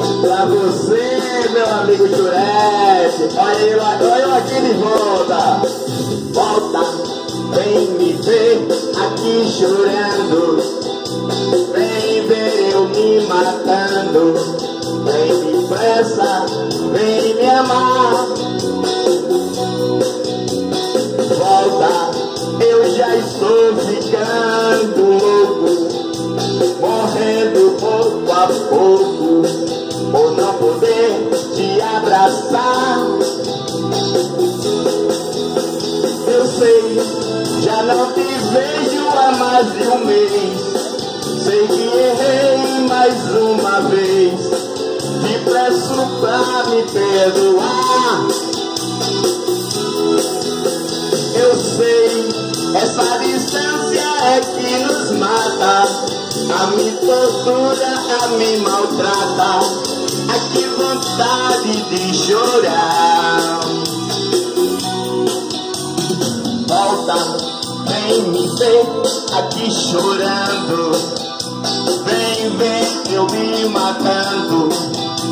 Pra você, meu amigo Jurete. Olha eu, olha eu aqui de volta. Volta, vem me ver aqui chorando. Vem ver eu me matando. Vem depressa, vem me amar. Volta, eu já estou ficando abraçar. Eu sei, já não te vejo há mais de um mês. Sei que errei mais uma vez. Te peço pra me perdoar. Eu sei, essa distância é que nos mata. A me tortura, a me maltrata. Que vontade de chorar. Volta, vem me ver aqui chorando. Vem, vem, eu me matando.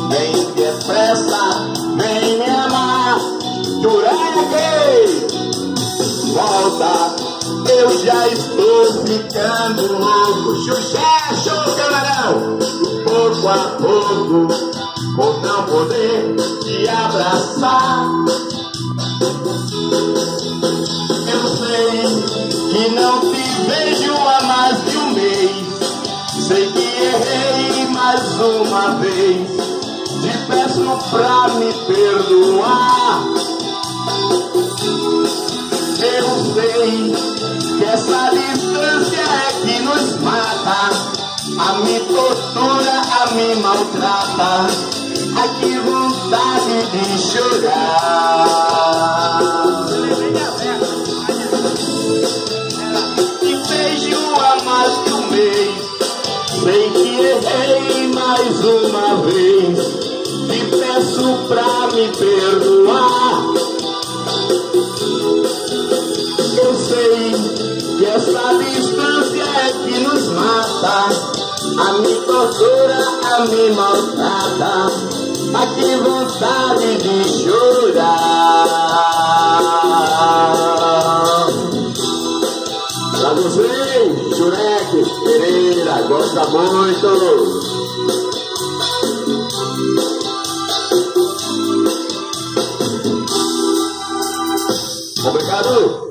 Vem depressa, vem me amar. Jureque! Volta, eu já estou ficando louco. Sucesso, camarão! E pouco a pouco, por não poder te abraçar. Eu sei que não te vejo há mais de um mês. Sei que errei mais uma vez. Te peço pra me perdoar. Eu sei que essa distância é que nos mata, a me tortura, a me maltrata. Ai que vontade de chorar. Vejo há mais de um mês, sei que errei mais uma vez. Te peço pra me perdoar. Eu sei que essa distância é que nos mata, a me tortura, a me maltrata, a que vontade de chorar. Jureque Pereira, gosta muito. Obrigado.